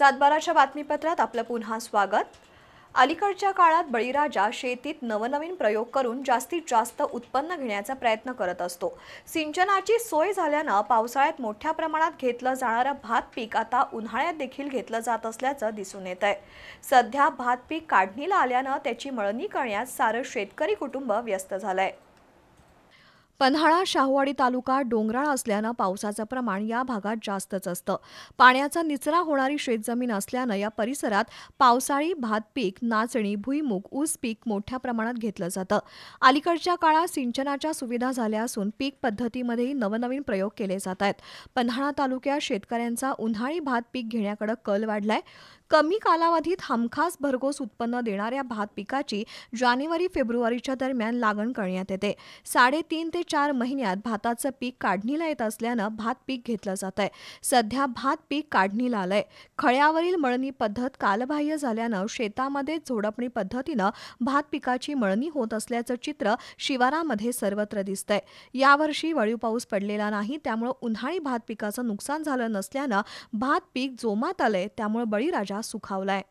सातबाराच्या बातमीपत्रात आपलं पुन्हा स्वागत. अलीकडच्या काळात बळीराजा शेतीत नवनवीन प्रयोग करून जास्तीत जास्त उत्पन्न घेण्याचा प्रयत्न करत असतो. सिंचनाची सोय झाल्यानं पावसाळ्यात मोठ्या प्रमाणात घेतलं जाणारं भात पीक आता उन्हाळ्यात देखील घेतलं जात असल्याचं दिसून येत आहे सध्या भात पीक काढणीला आल्यानं त्याची मळणी करण्यात सारं शेतकरी कुटुंब व्यस्त झालं आहे पन्हाळा शाहूवाडी तालुका डोंगराळ असल्यानं पावसाचं प्रमाण या भागात जास्तच असतं. पाण्याचा निचरा होणारी शेतजमीन असल्यानं या परिसरात पावसाळी भात पीक नाचणी भुईमुग ऊस पीक मोठ्या प्रमाणात घेतलं जातं. अलीकडच्या काळात सिंचनाच्या सुविधा झाल्या असून पीक पद्धतीमध्येही नवनवीन प्रयोग केले जात आहेत. पन्हाळा तालुक्यात शेतकऱ्यांचा उन्हाळी भात पीक घेण्याकडे कल वाढलाय. कमी कालावधीत हमखास भरघोस उत्पन्न देणाऱ्या भात पिकाची जानेवारी फेब्रुवारीच्या दरम्यान लागण करण्यात येते. साडेतीन ते चार महिन्यात भाताचं पीक काढणीला येत असल्यानं भात पीक घेतलं जात आहे सध्या भात पीक काढणीला आलंय. खळ्यावरील मळणी पद्धत कालबाह्य झाल्यानं शेतामध्ये झोडपणी पद्धतीनं भात पिकाची मळणी होत असल्याचं चित्र शिवारामध्ये सर्वत्र दिसतंय. यावर्षी वळीव पाऊस पडलेला नाही त्यामुळे उन्हाळी भात पिकाचं नुकसान झालं नसल्यानं भात पीक जोमात आलंय त्यामुळे बळीराजा सुखावलाय